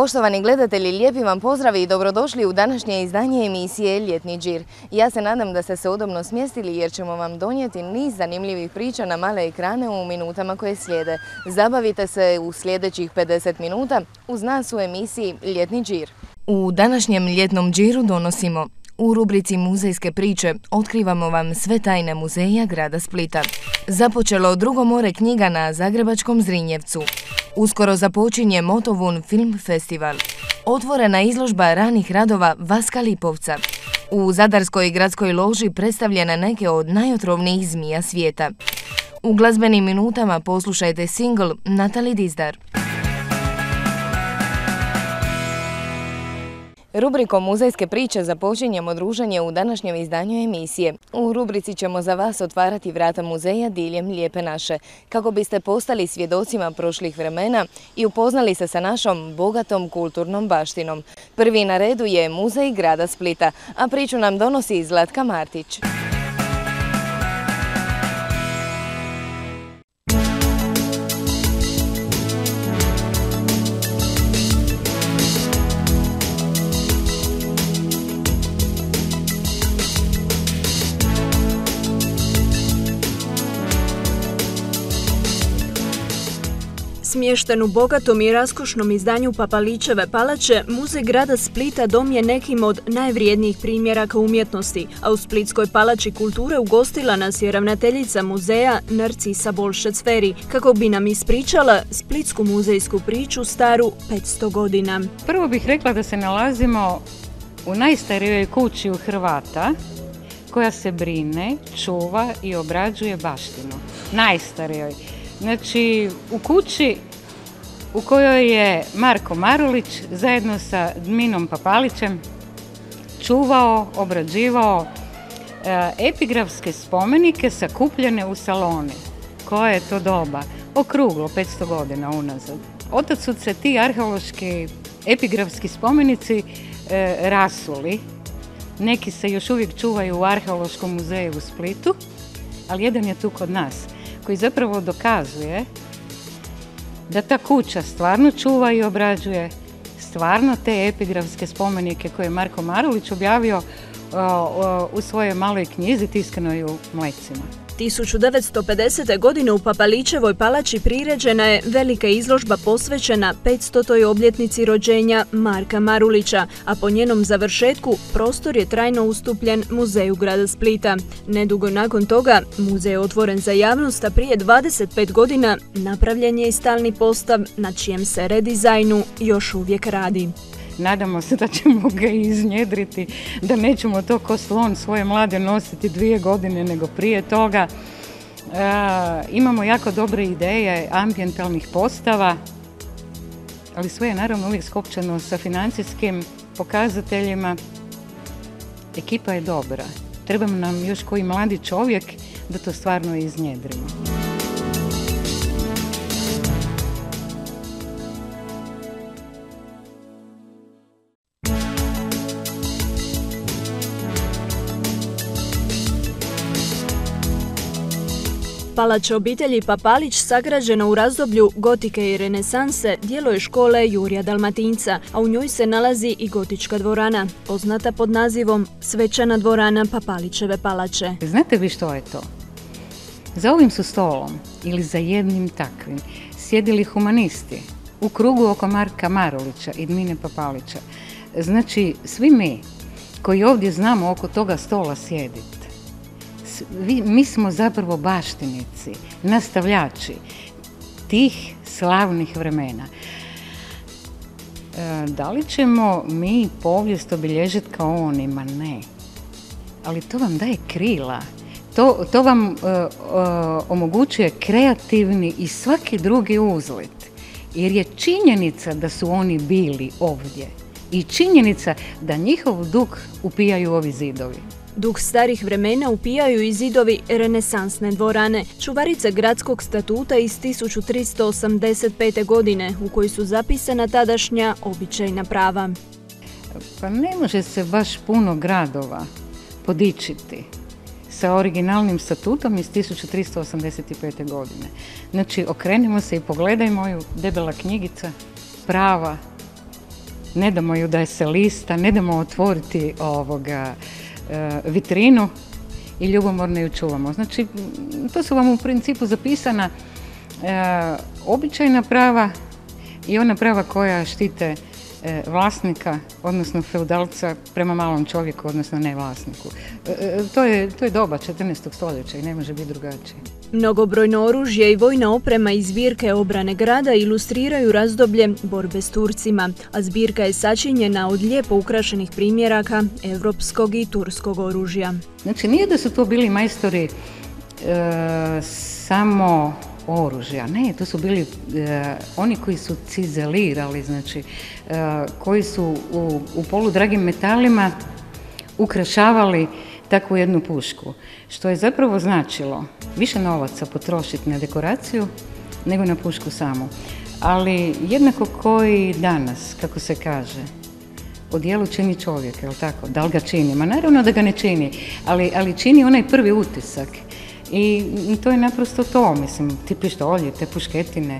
Poštovani gledatelji, lijepi vam pozdrav i dobrodošli u današnje izdanje emisije Ljetni džir. Ja se nadam da ste se udobno smjestili jer ćemo vam donijeti niz zanimljivih priča na male ekrane u minutama koje slijede. Zabavite se u sljedećih 50 minuta uz nas u emisiji Ljetni džir. U današnjem ljetnom džiru donosimo u rubrici Muzejske priče otkrivamo vam sve tajne muzeja grada Splita. Započelo drugo more knjiga na Zagrebačkom Zrinjevcu. Uskoro započinje Motovun Film Festival. Otvorena izložba ranih radova Vaska Lipovca. U Zadarskoj gradskoj loži predstavljene neke od najotrovnijih zmija svijeta. U glazbenim minutama poslušajte single Natali Dizdar. Rubrikom Muzejske priče započinjemo druženje u današnjem izdanju emisije. U rubrici ćemo za vas otvarati vrata muzeja diljem Lijepe naše, kako biste postali svjedocima prošlih vremena i upoznali se sa našom bogatom kulturnom baštinom. Prvi na redu je Muzej grada Splita, a priču nam donosi Zlatka Martić. Smješten u bogatom i raskošnom izdanju Papalićeve palače, Muzej grada Splita dom je nekim od najvrijednijih primjeraka umjetnosti, a u Splitskoj palači kulture ugostila nas je ravnateljica muzeja Narcisa Bolšec-Feri, kako bi nam ispričala splitsku muzejsku priču staru 500 godina. Prvo bih rekla da se nalazimo u najstarijoj kući u Hrvata, koja se brine, čuva i obrađuje baštinu. Najstarijoj. Znači, u kući u kojoj je Marko Marulić zajedno sa Dminom Papalićem čuvao, obrađivao e, epigrafske spomenike sakupljene u saloni. Koje je to doba? Okruglo, 500 godina unazad. Otac su se ti arheološki epigrafski spomenici e, rasuli. Neki se još uvijek čuvaju u Arheološkom muzeju u Splitu, ali jedan je tu kod nas koji zapravo dokazuje da ta kuća stvarno čuva i obrađuje stvarno te epigrafske spomenike koje je Marko Marulić objavio u svojoj maloj knjizi tiskanoj u Mlecima. 1950. godine u Papalićevoj palači priređena je velika izložba posvećena 500. obljetnici rođenja Marka Marulića, a po njenom završetku prostor je trajno ustupljen Muzeju grada Splita. Nedugo nakon toga muzej je otvoren za javnost, a prije 25 godina napravljen je i stalni postav na čijem se redizajnu još uvijek radi. Nadamo se da ćemo ga iznjedriti, da nećemo to ko slon svoje mlade nositi dvije godine nego prije toga. E, imamo jako dobre ideje ambientalnih postava, ali sve je naravno uvijek skopčano sa financijskim pokazateljima. Ekipa je dobra. Treba nam još koji mladi čovjek da to stvarno iznjedrimo. Palača obitelji Papalić sagrađena u razdoblju gotike i renesanse djeluje škole Jurija Dalmatinca, a u njoj se nalazi i gotička dvorana, poznata pod nazivom Svečana dvorana Papalićeve palače. Znate vi što je to? Za ovim su stolom ili za jednim takvim sjedili humanisti u krugu oko Marka Marulića i Dmine Papalića. Znači, svi mi koji ovdje znamo oko toga stola sjediti, mi smo zapravo baštinici, nastavljači tih slavnih vremena. E, da li ćemo mi povijest obilježiti kao onima? Ne. Ali to vam daje krila. To, to vam e, e, omogućuje kreativni i svaki drugi uzlet. Jer je činjenica da su oni bili ovdje. I činjenica da njihov dug upijaju ovi zidovi. Duh starih vremena upijaju i zidovi renesansne dvorane, čuvarice gradskog statuta iz 1385. godine u kojoj su zapisana tadašnja običajna prava. Pa ne može se baš puno gradova podičiti sa originalnim statutom iz 1385. godine. Znači, okrenimo se i pogledajmo ju, debela knjigica, prava, ne damo ju da se lista, ne damo otvoriti ovoga vitrinu i ljubomorno ju čuvamo. Znači, to su vam u principu zapisana e, običajna prava i ona prava koja štite E, vlasnika, odnosno feudalca prema malom čovjeku, odnosno ne vlasniku. E, e, to je, to je doba 14. stoljeća i ne može biti drugačije. Mnogobrojno oružje i vojna oprema iz zbirke obrane grada ilustriraju razdoblje borbe s Turcima, a zbirka je sačinjena od lijepo ukrašenih primjeraka evropskog i turskog oružja. Znači nije da su to bili majstori samo oružja. Ne, to su bili e, oni koji su cizelirali, znači e, koji su u, u poludragim metalima ukrašavali takvu jednu pušku. Što je zapravo značilo više novaca potrošiti na dekoraciju nego na pušku samu. Ali jednako koji danas, kako se kaže, o dijelu čini čovjek, jel tako? Da li ga čini? Ma naravno da ga ne čini, ali, ali čini onaj prvi utisak. I to je naprosto to, mislim, ti pištolji, te pušketine,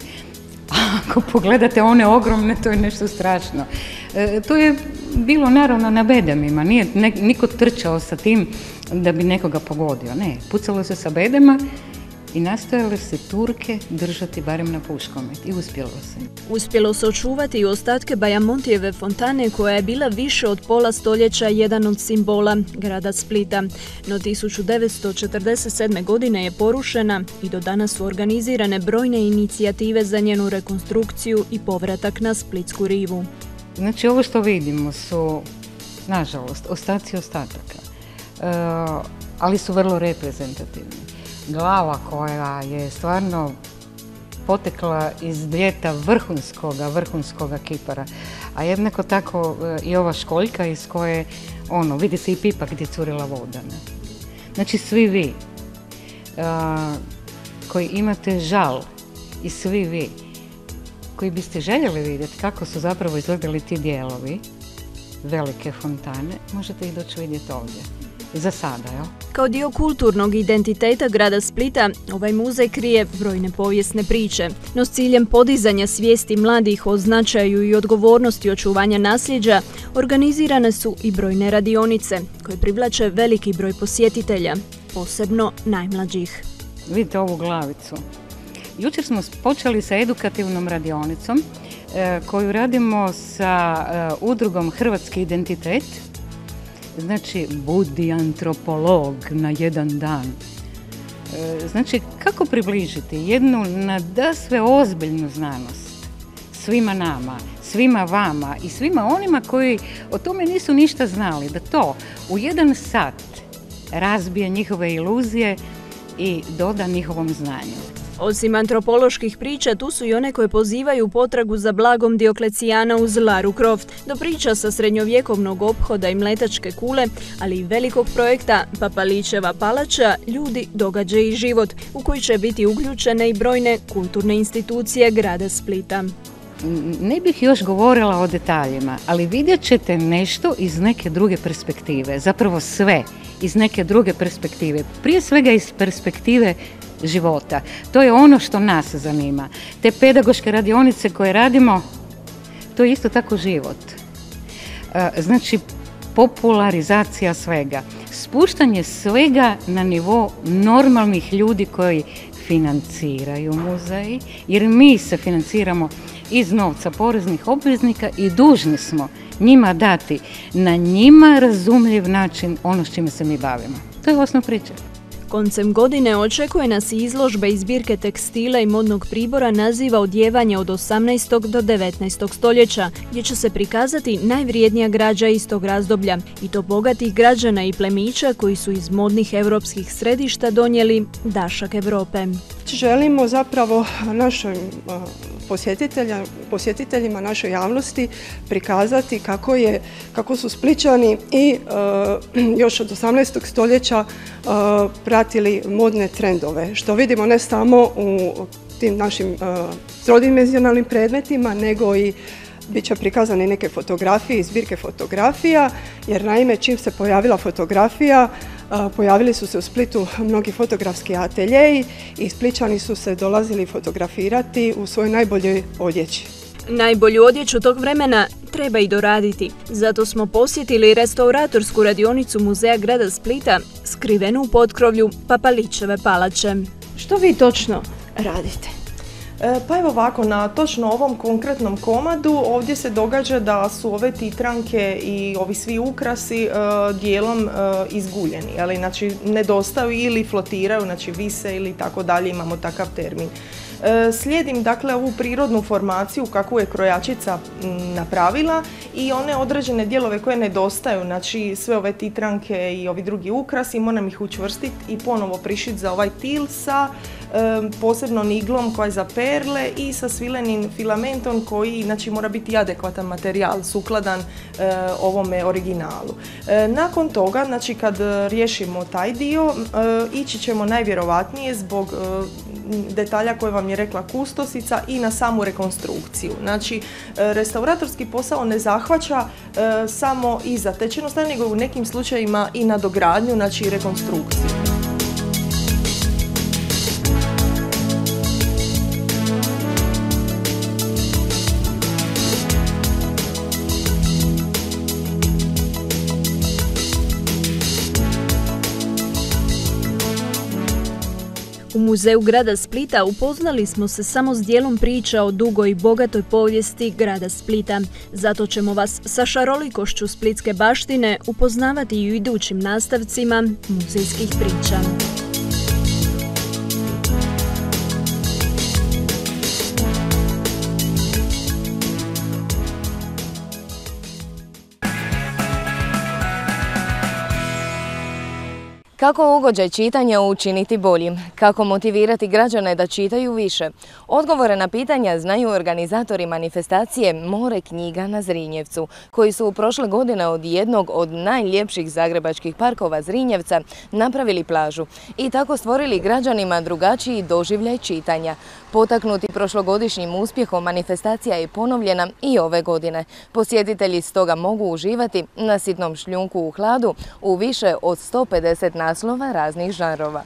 ako pogledate one ogromne, to je nešto strašno. E, to je bilo naravno na bedemima, nije niko trčao sa tim da bi nekoga pogodio, ne, pucalo se sa bedema i nastojale se Turke držati barem na puškome i uspjelo se. Uspjelo se očuvati i ostatke Bajamontijeve fontane koja je bila više od pola stoljeća jedan od simbola grada Splita. No 1947. godine je porušena i do danas su organizirane brojne inicijative za njenu rekonstrukciju i povratak na Splitsku rivu. Znači ovo što vidimo su, nažalost, ostaci ostataka, e, ali su vrlo reprezentativni glava koja je stvarno potekla iz djeta vrhunskoga, vrhunskoga kipara. A jednako tako e, i ova školjka iz koje, ono, vidi se i pipa gdje curila voda. Ne? Znači svi vi koji imate žal i svi vi koji biste željeli vidjeti kako su zapravo izgledali ti dijelovi velike fontane, možete ih doći vidjeti ovdje. Za sada, jel? Kao dio kulturnog identiteta grada Splita, ovaj muzej krije brojne povijesne priče, no s ciljem podizanja svijesti mladih o značaju i odgovornosti očuvanja nasljeđa, organizirane su i brojne radionice, koje privlače veliki broj posjetitelja, posebno najmlađih. Vidite ovu glavicu. Jučer smo počeli sa edukativnom radionicom e, koju radimo sa e, udrugom Hrvatski identitet Znači, budi antropolog na jedan dan. E, znači, kako približiti jednu da sve ozbiljnu znanost svima nama, svima vama i svima onima koji o tome nisu ništa znali, da to u jedan sat razbije njihove iluzije i doda njihovom znanju. Osim antropoloških priča, tu su i one koje pozivaju potragu za blagom Dioklecijana uz Laru Croft, do priča sa srednjovjekovnog ophoda i mletačke kule, ali i velikog projekta Papalićeva palača, ljudi, događaj i život, u koji će biti uključene i brojne kulturne institucije grada Splita. Ne bih još govorila o detaljima, ali vidjet ćete nešto iz neke druge perspektive, zapravo sve iz neke druge perspektive. Prije svega iz perspektive života. To je ono što nas zanima. Te pedagoške radionice koje radimo, to je isto tako život. E, znači, popularizacija svega. Spuštanje svega na nivo normalnih ljudi koji financiraju muzeji, jer mi se financiramo iz novca poreznih obveznika i dužni smo njima dati na njima razumljiv način ono s čime se mi bavimo. To je osnov priče. Koncem godine očekuje nas i izložba iz zbirke tekstila i modnog pribora naziva odjevanje od 18. do 19. stoljeća, gdje će se prikazati najvrijednija građa iz tog razdoblja i to bogatih građana i plemića koji su iz modnih europskih središta donijeli dašak Europe. Želimo zapravo našoj posjetiteljima našoj javnosti prikazati kako, je, kako su Spličani i još od 18. stoljeća pratili modne trendove, što vidimo ne samo u tim našim trodimenzionalnim predmetima, nego i bit će prikazane neke fotografije i zbirke fotografija, jer naime čim se pojavila fotografija, pojavili su se u Splitu mnogi fotografski ateljeji i Spličani su se dolazili fotografirati u svojoj najboljoj odjeći. Najbolju odjeću tog vremena treba i doraditi. Zato smo posjetili restauratorsku radionicu Muzeja grada Splita, skrivenu u potkrovlju Papalićeve palače. Što vi točno radite? E, pa evo ovako, na točno ovom konkretnom komadu ovdje se događa da su ove titranke i ovi svi ukrasi e, dijelom e, izguljeni, ali znači nedostaju ili flotiraju, znači vise ili tako dalje, imamo takav termin. Slijedim dakle ovu prirodnu formaciju kakvu je krojačica napravila i one određene dijelove koje nedostaju, znači sve ove titranke i ovi drugi ukrasi, moram ih učvrstiti i ponovo prišiti za ovaj til sa posebnom iglom koja je za perle i sa svilenim filamentom koji znači, mora biti adekvatan materijal, sukladan e, ovome originalu. E, nakon toga, znači kad riješimo taj dio, e, ići ćemo najvjerovatnije zbog detalja koje vam je rekla kustosica i na samu rekonstrukciju. Znači, restauratorski posao ne zahvaća samo i zatečeno nego u nekim slučajevima i na dogradnju, znači rekonstrukciju. Muzeju grada Splita upoznali smo se samo s dijelom priča o dugoj i bogatoj povijesti grada Splita. Zato ćemo vas sa šarolikošću splitske baštine upoznavati i u idućim nastavcima muzejskih priča. Kako ugođaj čitanja učiniti boljim? Kako motivirati građane da čitaju više? Odgovore na pitanja znaju organizatori manifestacije More knjiga na Zrinjevcu, koji su u prošle godine od jednog od najljepših zagrebačkih parkova Zrinjevca napravili plažu i tako stvorili građanima drugačiji doživljaj čitanja. Potaknuti prošlogodišnjim uspjehom manifestacija je ponovljena i ove godine. Posjetitelji stoga mogu uživati na sitnom šljunku u hladu u više od 150 naslova raznih žanrova.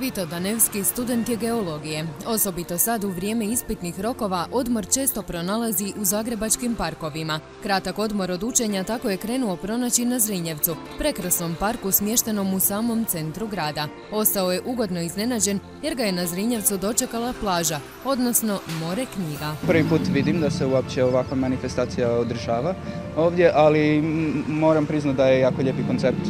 Vito Danevski student je geologije. Osobito sad u vrijeme ispitnih rokova odmor često pronalazi u zagrebačkim parkovima. Kratak odmor od učenja tako je krenuo pronaći na Zrinjevcu, prekrasnom parku smještenom u samom centru grada. Ostao je ugodno iznenađen jer ga je na Zrinjevcu dočekala plaža, odnosno more knjiga. Prvi put vidim da se uopće ovakva manifestacija održava ovdje, ali moram priznati da je jako lijepi koncept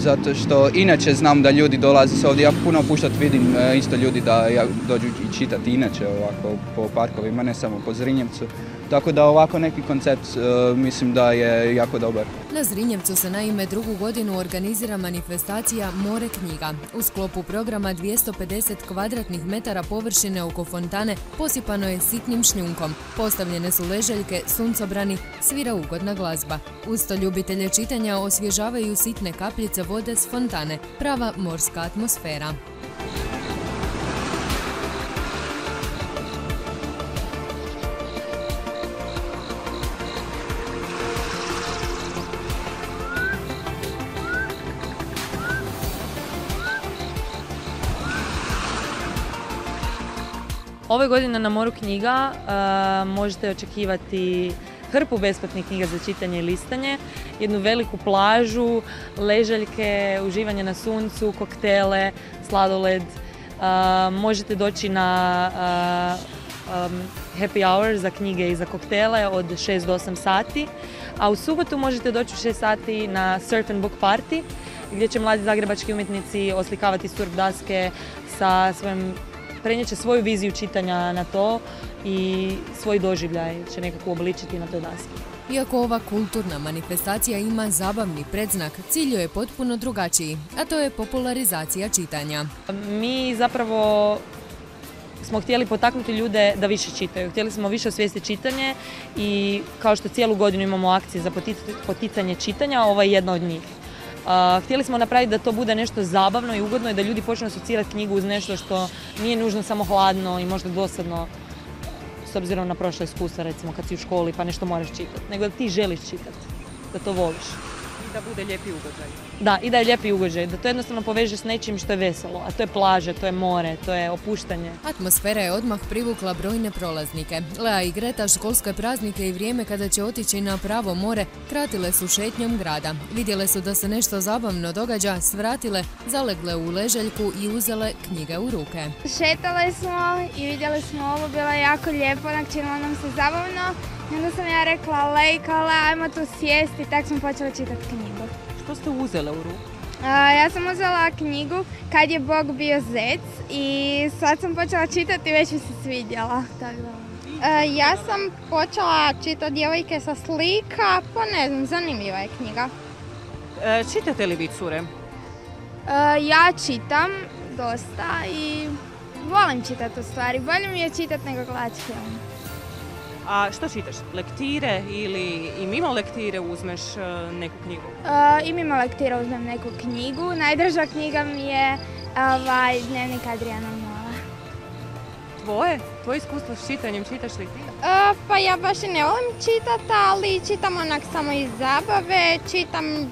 zato što inače znam da ljudi dolaze se ovdje, ja puno puštat vidim e, isto ljudi da ja dođu i čitati inače ovako po parkovima, ne samo po Zrinjevcu. Tako da ovako neki koncept e, mislim da je jako dobar. Na Zrinjevcu se naime drugu godinu organizira manifestacija More knjiga. U sklopu programa 250 kvadratnih metara površine oko fontane posipano je sitnim šljunkom. Postavljene su leželjke, suncobrani, svira ugodna glazba. Usto ljubitelje čitanja osvježavaju sitne kapljice vode s fontane, prava morska atmosfera. Ove godine na Moru knjiga možete očekivati hrpu besplatnih knjiga za čitanje i listanje, jednu veliku plažu, ležaljke, uživanje na suncu, koktele, sladoled. možete doći na happy hour za knjige i za koktele od 6 do 8 sati. A u subotu možete doći u 6 sati na and Book Party gdje će mladi zagrebački umjetnici oslikavati surf daske sa svojim prenijet će svoju viziju čitanja na to i svoj doživljaj će nekako obličiti na toj daski. Iako ova kulturna manifestacija ima zabavni predznak, cilj je potpuno drugačiji, a to je popularizacija čitanja. Mi zapravo smo htjeli potaknuti ljude da više čitaju. Htjeli smo više osvijesti čitanje i kao što cijelu godinu imamo akcije za poticanje čitanja, ovo je jedna od njih. Htjeli smo napraviti da to bude nešto zabavno i ugodno i da ljudi počnu asocirati knjigu uz nešto što nije nužno samo hladno i možda dosadno s obzirom na prošle iskustva, recimo kad si u školi pa nešto moraš čitati, nego da ti želiš čitati, da to voliš. da bude lijepi ugođaj. Da, i da je lijepi ugođaj, da to jednostavno poveže s nečim što je veselo, a to je plaže, to je more, to je opuštanje. Atmosfera je odmah privukla brojne prolaznike. Lea i Greta školske praznike i vrijeme kada će otići na pravo more kratile su šetnjom grada. Vidjele su da se nešto zabavno događa, svratile, zalegle u leželjku i uzele knjige u ruke. Šetale smo i vidjeli smo ovo, bilo je jako lijepo, onak činilo nam se zabavno. I onda sam ja rekla, lej, kale, ajmo tu sjesti, tak smo počeli čitati knjigu. Što ste uzele u ruku? A, ja sam uzela knjigu Kad je Bog bio zec i sad sam počela čitati i već mi se svidjela. Tako da. E, ja sam počela čitati djevojke sa slika, pa ne znam, zanimljiva je knjiga. E, čitate li vi cure? E, ja čitam dosta i volim čitati u stvari. Bolje mi je čitati nego gledati film. A što čitaš? Lektire ili i mimo lektire uzmeš e, neku knjigu? E, I mimo lektira uzmem neku knjigu. Najdrža knjiga mi je ovaj, Dnevnik Adriana Mola. Tvoje? Tvoje iskustvo s čitanjem, čitaš li ti? E, pa ja baš i ne volim čitati, ali čitam onak samo iz zabave, čitam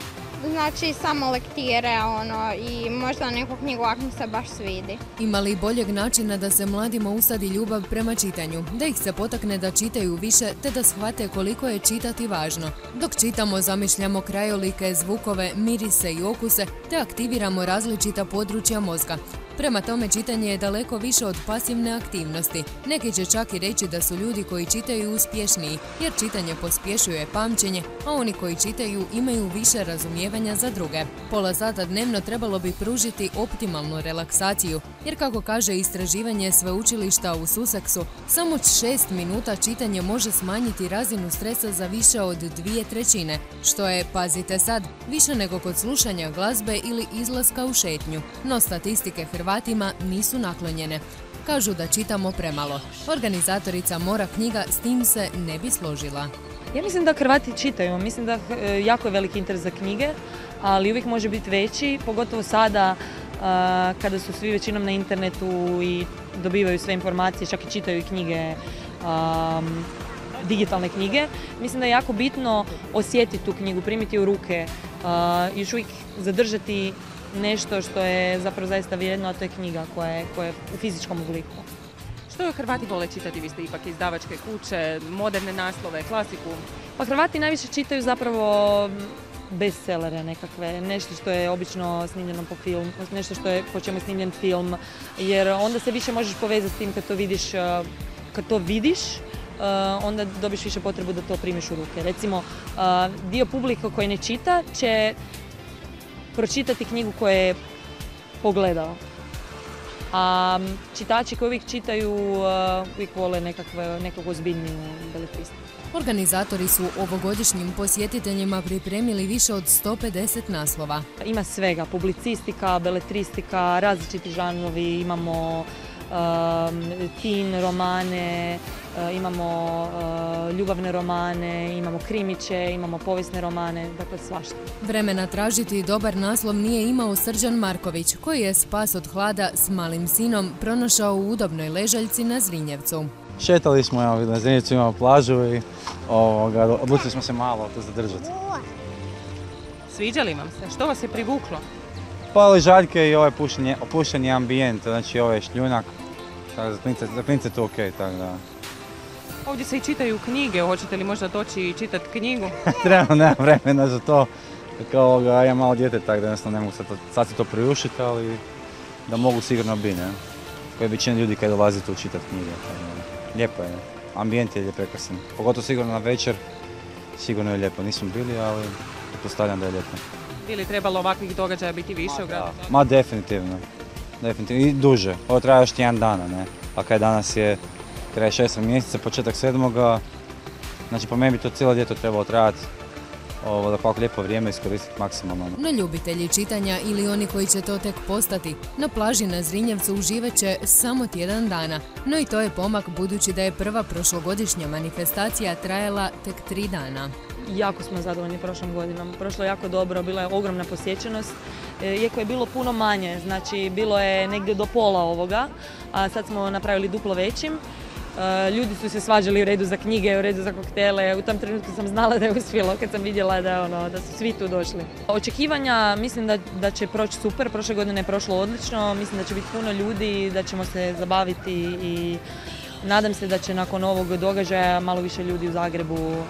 znači samo lektire ono i možda neku knjigu ako mi se baš svidi. Ima li boljeg načina da se mladima usadi ljubav prema čitanju, da ih se potakne da čitaju više te da shvate koliko je čitati važno. Dok čitamo zamišljamo krajolike, zvukove, mirise i okuse te aktiviramo različita područja mozga. Prema tome čitanje je daleko više od pasivne aktivnosti. Neki će čak i reći da su ljudi koji čitaju uspješniji, jer čitanje pospješuje pamćenje, a oni koji čitaju imaju više razumijevanja za druge. Pola sata dnevno trebalo bi pružiti optimalnu relaksaciju, jer kako kaže istraživanje sveučilišta u Sussexu, samo šest minuta čitanje može smanjiti razinu stresa za više od dvije trećine, što je, pazite sad, više nego kod slušanja glazbe ili izlaska u šetnju. No statistike Hrvatima nisu naklonjene. Kažu da čitamo premalo. Organizatorica Mora knjiga s tim se ne bi složila. Ja mislim da Hrvati čitaju, mislim da e, jako je veliki interes za knjige, ali uvijek može biti veći, pogotovo sada a, kada su svi većinom na internetu i dobivaju sve informacije, čak i čitaju knjige, digitalne knjige. Mislim da je jako bitno osjetiti tu knjigu, primiti u ruke i još uvijek zadržati nešto što je zapravo zaista vrijedno, a to je knjiga koja je, koja je u fizičkom obliku. Što Hrvati vole čitati? Vi ste ipak izdavačke kuće, moderne naslove, klasiku. Pa Hrvati najviše čitaju zapravo bestsellere nekakve, nešto što je obično snimljeno po film, nešto što je po čemu je snimljen film, jer onda se više možeš povezati s tim kad to vidiš, uh, kad to vidiš, uh, onda dobiš više potrebu da to primiš u ruke. Recimo, uh, dio publika koji ne čita će pročitati knjigu koju je pogledao. A čitači koji uvijek čitaju, uvijek vole nekakve, nekakvu ozbiljniju beletristiku. Organizatori su ovogodišnjim posjetiteljima pripremili više od 150 naslova. Ima svega, publicistika, beletristika, različiti žanrovi, imamo um, teen romane, imamo uh, ljubavne romane, imamo krimiće, imamo povijesne romane, dakle svašta. Vremena tražiti dobar naslov nije imao Srđan Marković, koji je spas od hlada s malim sinom pronašao u udobnoj ležaljci na Zrinjevcu. Šetali smo, evo, na Zrinjevcu imamo plažu i ovoga, odlučili smo se malo tu zadržati. Sviđa li vam se? Što vas je privuklo? Pa ležaljke i ovaj opušteni ambijent, znači ovaj šljunak, tako za klince, za klince je to okej, tako da. Ovdje se i čitaju knjige, hoćete li možda doći i čitati knjigu? Trenutno nemam vremena za to, kao ovoga, ja malo dijete, tako da jednostavno ne mogu sad, to- sad si to priušiti, ali da mogu sigurno bi, ne. Koji većina ljudi kad dolazi tu čitati knjige, da. Lijepo je, ambijent je prekrasan. Pogotovo sigurno na večer, sigurno je lijepo. Nismo bili, ali pretpostavljam da je lijepo. Bi li trebalo ovakvih događaja biti više u gradu? Ma definitivno. Definitivno. I duže. Ovo traje još tjedan dana, ne? A kaj danas je kraj šestog mjeseca, početak sedmoga. Znači po meni bi to cijelo ljeto trebalo trajati. Ovo, da kako lijepo vrijeme iskoristiti maksimalno. No ljubitelji čitanja ili oni koji će to tek postati, na plaži na Zrinjevcu uživat će samo tjedan dana. No i to je pomak budući da je prva prošlogodišnja manifestacija trajala tek tri dana. Jako smo zadovoljni prošlom godinom. Prošlo je jako dobro, bila je ogromna posjećenost. E, Iako je bilo puno manje, znači bilo je negdje do pola ovoga, a sad smo napravili duplo većim. E, ljudi su se svađali u redu za knjige, u redu za koktele. U tom trenutku sam znala da je uspjelo kad sam vidjela da, ono, da su svi tu došli. Očekivanja mislim da, da će proći super. Prošle godine je prošlo odlično. Mislim da će biti puno ljudi, da ćemo se zabaviti i nadam se da će nakon ovog događaja malo više ljudi u Zagrebu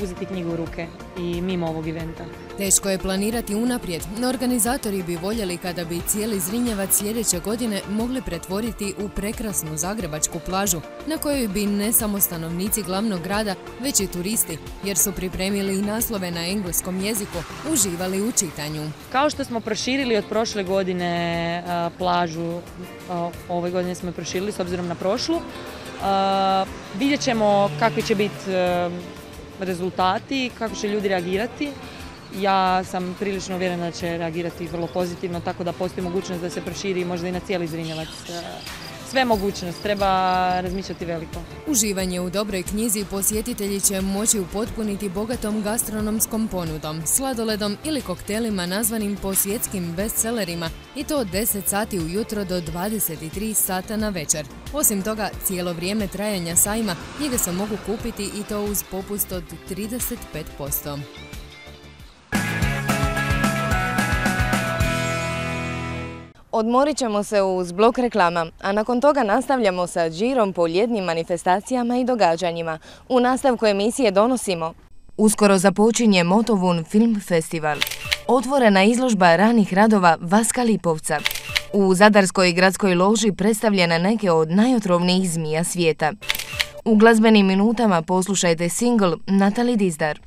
uzeti knjigu u ruke i mimo ovog eventa. Teško je planirati unaprijed, no organizatori bi voljeli kada bi cijeli Zrinjevac sljedeće godine mogli pretvoriti u prekrasnu zagrebačku plažu, na kojoj bi ne samo stanovnici glavnog grada, već i turisti, jer su pripremili i naslove na engleskom jeziku, uživali u čitanju. Kao što smo proširili od prošle godine plažu, ove godine smo je proširili s obzirom na prošlu, vidjet ćemo kakvi će biti rezultati, kako će ljudi reagirati. Ja sam prilično uvjerena da će reagirati vrlo pozitivno, tako da postoji mogućnost da se proširi možda i na cijeli Zrinjevac sve mogućnost, treba razmišljati veliko. Uživanje u dobroj knjizi posjetitelji će moći upotpuniti bogatom gastronomskom ponudom, sladoledom ili koktelima nazvanim po svjetskim bestsellerima i to od 10 sati ujutro do 23 sata na večer. Osim toga, cijelo vrijeme trajanja sajma njega se mogu kupiti i to uz popust od 35%. Odmorit ćemo se uz blok reklama, a nakon toga nastavljamo sa džirom po ljednim manifestacijama i događanjima. U nastavku emisije donosimo Uskoro započinje Motovun Film Festival. Otvorena izložba ranih radova Vaska Lipovca. U Zadarskoj gradskoj loži predstavljena neke od najotrovnijih zmija svijeta. U glazbenim minutama poslušajte single Natali Dizdar.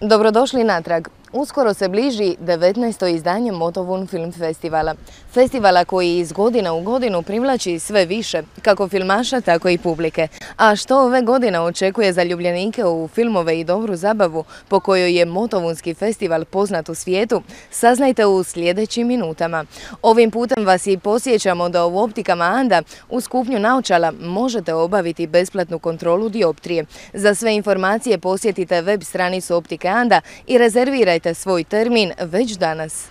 Dobrodošli natrag. Uskoro se bliži 19. izdanje Motovun Film Festivala. Festivala koji iz godina u godinu privlači sve više, kako filmaša, tako i publike. A što ove godine očekuje za ljubljenike u filmove i dobru zabavu, po kojoj je Motovunski festival poznat u svijetu, saznajte u sljedećim minutama. Ovim putem vas i posjećamo da u optikama Anda u skupnju naočala možete obaviti besplatnu kontrolu dioptrije. Za sve informacije posjetite web stranicu Optike Anda i rezervirajte svoj termin već danas.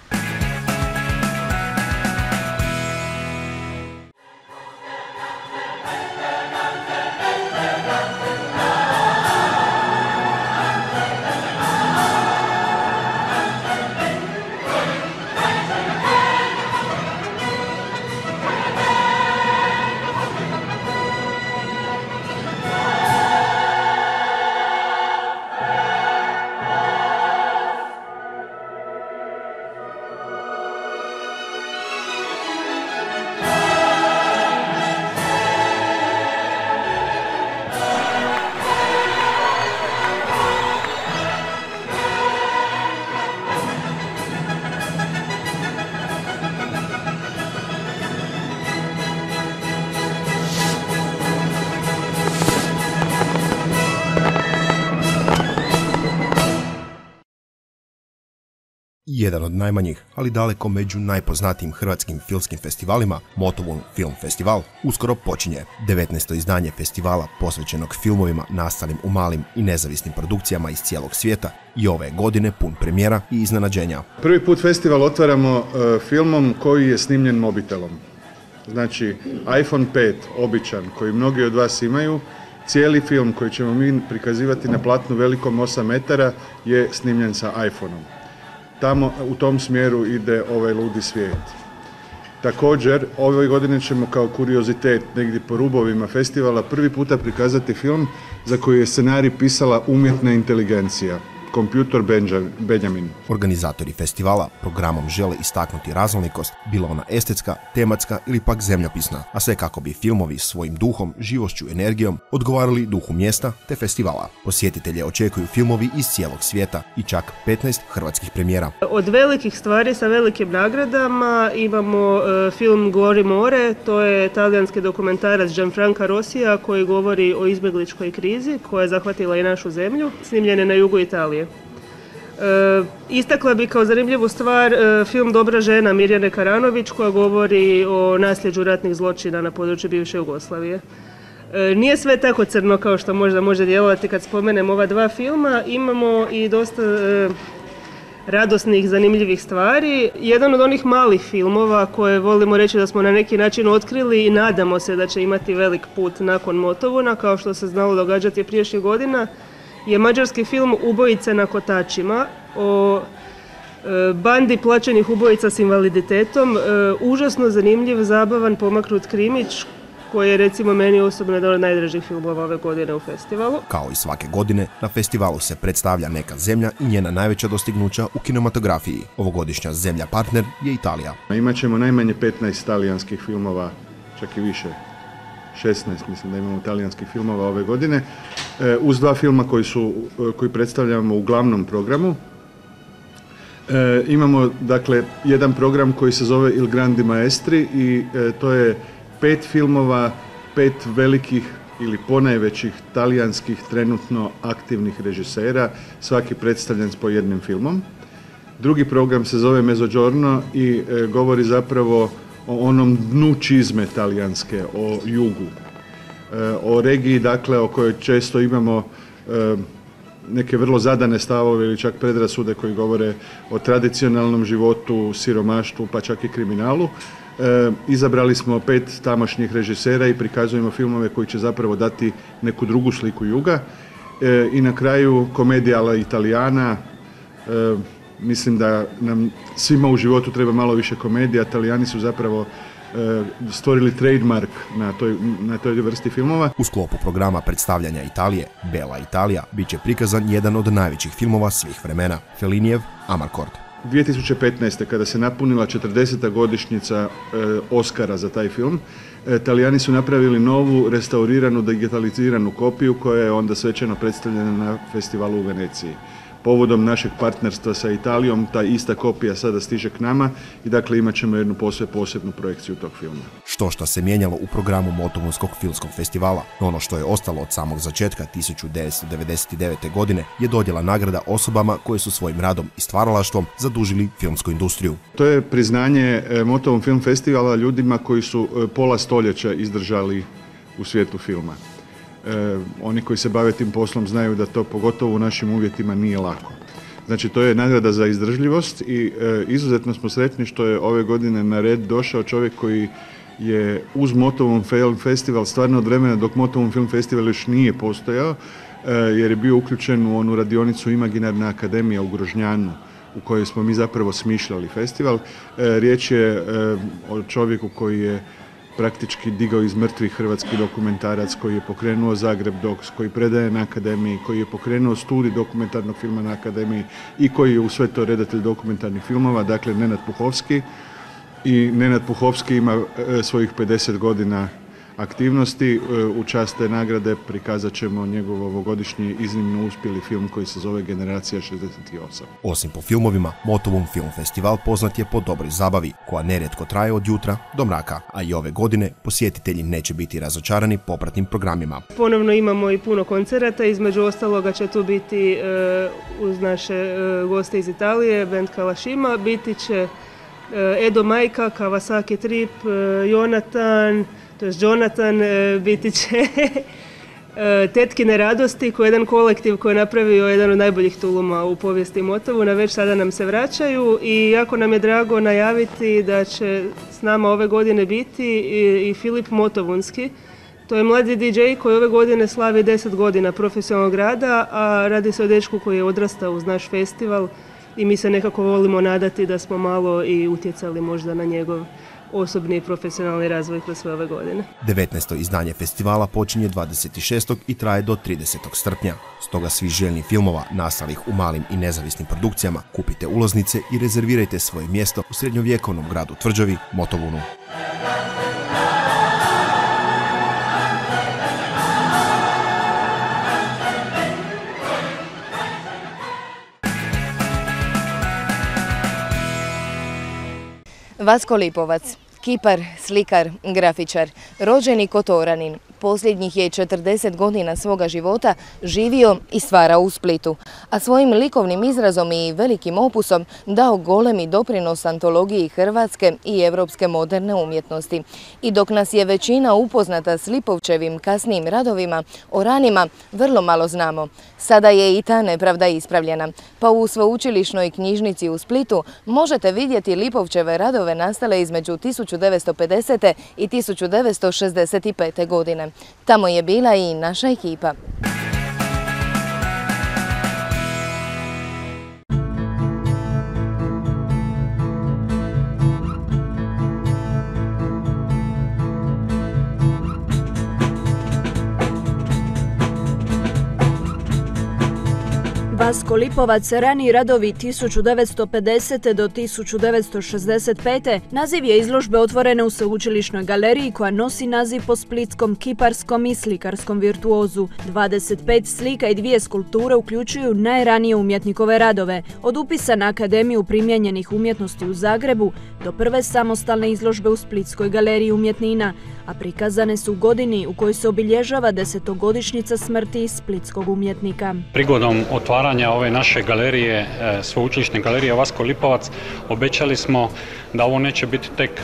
Od najmanjih, ali daleko među najpoznatijim hrvatskim filmskim festivalima, Motovun Film Festival, uskoro počinje 19. izdanje festivala posvećenog filmovima nastalim u malim i nezavisnim produkcijama iz cijelog svijeta i ove godine pun premijera i iznenađenja. Prvi put festival otvaramo e, filmom koji je snimljen mobitelom. Znači, iPhone 5, običan, koji mnogi od vas imaju, cijeli film koji ćemo mi prikazivati na platnu velikom 8 metara je snimljen sa iPhoneom tamo u tom smjeru ide ovaj ludi svijet. Također, ove godine ćemo kao kuriozitet negdje po rubovima festivala prvi puta prikazati film za koji je scenarij pisala umjetna inteligencija. Kompjutor Benjamin. Organizatori festivala programom žele istaknuti raznolikost, bila ona estetska, tematska ili pak zemljopisna, a sve kako bi filmovi svojim duhom, živošću, energijom odgovarali duhu mjesta te festivala. Posjetitelje očekuju filmovi iz cijelog svijeta i čak 15 hrvatskih premijera. Od velikih stvari sa velikim nagradama imamo e, film Gori more, to je talijanski dokumentarac Gianfranca Rossija koji govori o izbjegličkoj krizi koja je zahvatila i našu zemlju, snimljen je na jugu Italije. E, istakla bi kao zanimljivu stvar e, film Dobra žena Mirjane Karanović koja govori o nasljeđu ratnih zločina na području bivše Jugoslavije. E, nije sve tako crno kao što možda može djelovati kad spomenem ova dva filma. Imamo i dosta radosnih, zanimljivih stvari. Jedan od onih malih filmova koje volimo reći da smo na neki način otkrili i nadamo se da će imati velik put nakon Motovuna, kao što se znalo događati priješnjih godina, je mađarski film Ubojice na kotačima o e, bandi plaćenih ubojica s invaliditetom. E, užasno zanimljiv, zabavan, pomaknut krimić koji je recimo meni osobno jedan od najdražih filmova ove godine u festivalu. Kao i svake godine, na festivalu se predstavlja neka zemlja i njena najveća dostignuća u kinematografiji. Ovogodišnja zemlja partner je Italija. Imat ćemo najmanje 15 talijanskih filmova, čak i više 16 mislim da imamo talijanskih filmova ove godine, e, uz dva filma koji, su, e, koji predstavljamo u glavnom programu. E, imamo dakle jedan program koji se zove Il Grandi Maestri i to je pet filmova, pet velikih ili ponajvećih talijanskih trenutno aktivnih režisera, svaki predstavljen s po jednim filmom. Drugi program se zove Mezzogiorno i govori zapravo o onom dnu čizme talijanske, o jugu. E, o regiji, dakle, o kojoj često imamo e, neke vrlo zadane stavove ili čak predrasude koji govore o tradicionalnom životu, siromaštvu, pa čak i kriminalu. E, izabrali smo pet tamošnjih režisera i prikazujemo filmove koji će zapravo dati neku drugu sliku juga. I na kraju komedija italijana, Mislim da nam svima u životu treba malo više komedija. Italijani su zapravo e, stvorili trademark na toj, na toj vrsti filmova. U sklopu programa predstavljanja Italije, Bela Italija, bit će prikazan jedan od najvećih filmova svih vremena, Felinijev Amarcord. 2015. kada se napunila 40. godišnjica e, Oscara za taj film, e, Italijani su napravili novu, restauriranu, digitaliziranu kopiju koja je onda svečano predstavljena na festivalu u Veneciji povodom našeg partnerstva sa Italijom ta ista kopija sada stiže k nama i dakle imat ćemo jednu posve posebnu projekciju tog filma. Što što se mijenjalo u programu Motovunskog filmskog festivala, ono što je ostalo od samog začetka 1999. godine je dodjela nagrada osobama koje su svojim radom i stvaralaštvom zadužili filmsku industriju. To je priznanje e, Motovom film festivala ljudima koji su e, pola stoljeća izdržali u svijetu filma. E, oni koji se bave tim poslom znaju da to pogotovo u našim uvjetima nije lako. Znači to je nagrada za izdržljivost i e, izuzetno smo sretni što je ove godine na red došao čovjek koji je uz Motovom Film Festival stvarno od vremena dok Motovom Film Festival još nije postojao e, jer je bio uključen u onu radionicu Imaginarna akademija u Grožnjanu u kojoj smo mi zapravo smišljali festival. Riječ je o čovjeku koji je praktički digao iz mrtvih hrvatski dokumentarac koji je pokrenuo Zagreb Docs, koji predaje na akademiji, koji je pokrenuo studij dokumentarnog filma na akademiji i koji je u sve to redatelj dokumentarnih filmova, dakle Nenad Puhovski. I Nenad Puhovski ima e, svojih 50 godina aktivnosti. E, u čast te nagrade prikazat ćemo njegov ovogodišnji iznimno uspjeli film koji se zove Generacija 68. Osim po filmovima, Motovum Film Festival poznat je po dobroj zabavi, koja nerijetko traje od jutra do mraka, a i ove godine posjetitelji neće biti razočarani popratnim programima. Ponovno imamo i puno koncerata, između ostaloga će tu biti e, uz naše e, goste iz Italije, band Kalašima, biti će Edo Majka, Kawasaki Trip, Jonathan, to je Jonathan, e, biti će e, Tetkine radosti koji je jedan kolektiv koji je napravio jedan od najboljih tuluma u povijesti na već sada nam se vraćaju i jako nam je drago najaviti da će s nama ove godine biti i, i Filip Motovunski. To je mladi DJ koji ove godine slavi 10 godina profesionalnog rada, a radi se o dečku koji je odrastao uz naš festival i mi se nekako volimo nadati da smo malo i utjecali možda na njegov osobni i profesionalni razvoj kroz sve ove godine. 19. izdanje festivala počinje 26. i traje do 30. srpnja. Stoga svi željni filmova nastalih u malim i nezavisnim produkcijama kupite ulaznice i rezervirajte svoje mjesto u srednjovjekovnom gradu Tvrđavi, Motovunu. Vasko Lipovac, kipar, slikar, grafičar, rođeni Kotoranin, Posljednjih je 40 godina svoga života živio i stvarao u Splitu, a svojim likovnim izrazom i velikim opusom dao golemi doprinos antologiji hrvatske i evropske moderne umjetnosti. I dok nas je većina upoznata s Lipovčevim kasnijim radovima, o ranima vrlo malo znamo. Sada je i ta nepravda ispravljena, pa u sveučilišnoj knjižnici u Splitu možete vidjeti Lipovčeve radove nastale između 1950. i 1965. godine. Tamo je bila i naša ekipa. Vasko Lipovac, rani radovi 1950. do 1965. Naziv je izložbe otvorene u sveučilišnoj galeriji koja nosi naziv po splitskom, kiparskom i slikarskom virtuozu. 25 slika i dvije skulpture uključuju najranije umjetnikove radove, od upisa na Akademiju primjenjenih umjetnosti u Zagrebu do prve samostalne izložbe u Splitskoj galeriji umjetnina, a prikazane su u godini u kojoj se obilježava desetogodišnjica smrti splitskog umjetnika. Prigodom otvaranja ove naše galerije, e, sveučilišne galerije Vasko Lipovac, obećali smo da ovo neće biti tek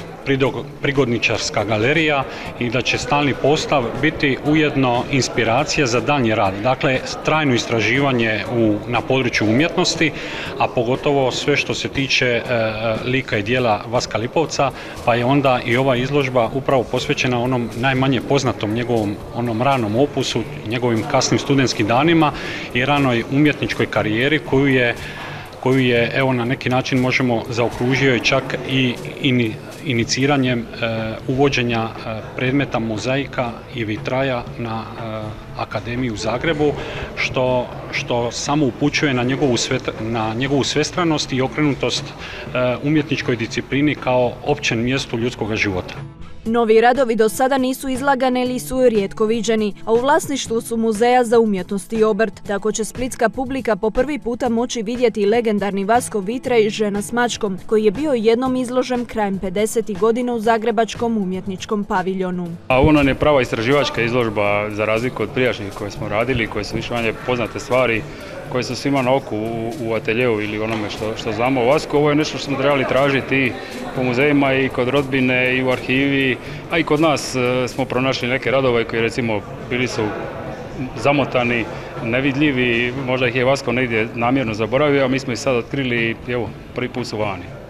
prigodničarska galerija i da će stalni postav biti ujedno inspiracija za daljnji rad. Dakle, trajno istraživanje na području umjetnosti, a pogotovo sve što se tiče e, e, lika i dijela Vaska Lipovca, pa je onda i ova izložba upravo posvećena onom najmanje poznatom njegovom onom ranom opusu, njegovim kasnim studentskim danima i ranoj umjetničkoj karijeri koju je koju je evo na neki način možemo zaokružio i čak i iniciranjem e, uvođenja e, predmeta mozaika i vitraja na e, Akademiju u Zagrebu što, što samo upućuje na njegovu, na njegovu svestranost i okrenutost umjetničkoj disciplini kao općem mjestu ljudskog života. Novi radovi do sada nisu izlagane ili su rijetko viđeni, a u vlasništvu su Muzeja za umjetnost i obrt. Tako će splitska publika po prvi puta moći vidjeti legendarni Vasko Vitraj Žena s mačkom, koji je bio jednom izložen krajem 50. godina u Zagrebačkom umjetničkom paviljonu. A ovo nam je prava istraživačka izložba za razliku od prijašnjih koje smo radili, koje su više manje poznate stvari koje su svima na oku u, u ateljeu ili onome što, što znamo o Vasku. Ovo je nešto što smo trebali tražiti po muzejima i kod rodbine i u arhivi, a i kod nas e, smo pronašli neke radove koji recimo bili su zamotani, nevidljivi, možda ih je Vasko negdje namjerno zaboravio, a mi smo ih sad otkrili i evo, prvi put su vani.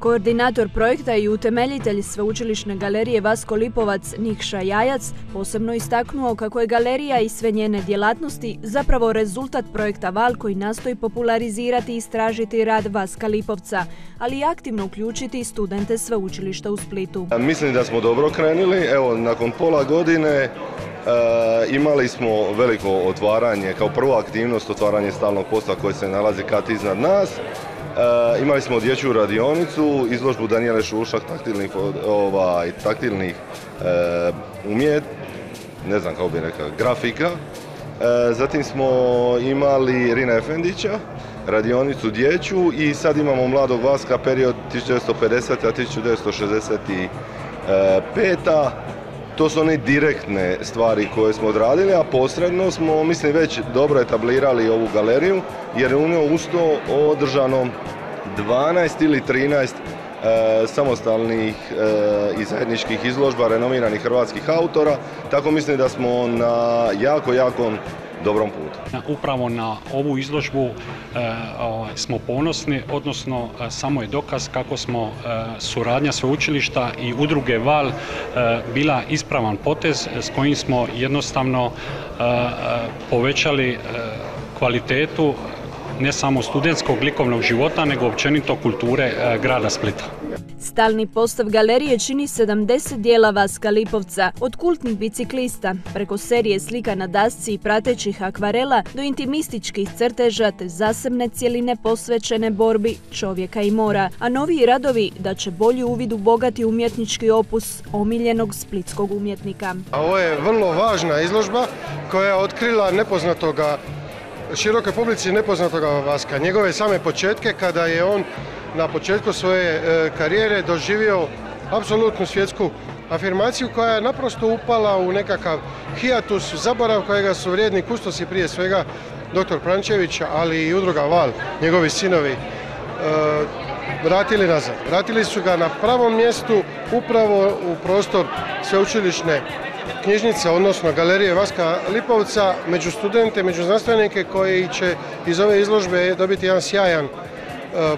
Koordinator projekta i utemeljitelj sveučilišne galerije Vasko Lipovac Nikša Jajac posebno istaknuo kako je galerija i sve njene djelatnosti zapravo rezultat projekta VAL koji nastoji popularizirati i istražiti rad Vaska Lipovca, ali i aktivno uključiti studente sveučilišta u Splitu. Mislim da smo dobro krenuli, evo nakon pola godine e, imali smo veliko otvaranje, kao prvo aktivnost otvaranje stalnog posta koji se nalazi kat iznad nas. E, imali smo dječju radionicu, izložbu Danijele Šušak, taktilnih, ovaj, taktilnih e, umjet, ne znam kako bi rekao, grafika. E, zatim smo imali Rina Efendića, radionicu dječju i sad imamo mladog Vaska period 1950. a 1965. To su one direktne stvari koje smo odradili, a posredno smo, mislim, već dobro etablirali ovu galeriju, jer je u njoj usto održano 12 ili 13 e, samostalnih e, i zajedničkih izložba renomiranih hrvatskih autora, tako mislim da smo na jako, jako dobrom putu. Upravo na ovu izložbu e, smo ponosni, odnosno samo je dokaz kako smo suradnja sveučilišta i udruge VAL bila ispravan potez s kojim smo jednostavno povećali kvalitetu ne samo studentskog likovnog života, nego općenito kulture e, grada Splita. Stalni postav galerije čini 70 dijela Vaska Lipovca, od kultnih biciklista, preko serije slika na dasci i pratećih akvarela do intimističkih crteža te zasebne cijeline posvećene borbi čovjeka i mora, a novi radovi da će bolji uvid u bogati umjetnički opus omiljenog splitskog umjetnika. Ovo je vrlo važna izložba koja je otkrila nepoznatoga širokoj publici nepoznatoga Vaska. Njegove same početke kada je on na početku svoje e, karijere doživio apsolutnu svjetsku afirmaciju koja je naprosto upala u nekakav hijatus, zaborav kojega su vrijedni kustosi prije svega dr. Prančević, ali i udruga Val, njegovi sinovi, e, vratili nazad. Vratili su ga na pravom mjestu upravo u prostor sveučilišne knjižnice, odnosno galerije Vaska Lipovca, među studente, među znanstvenike koji će iz ove izložbe dobiti jedan sjajan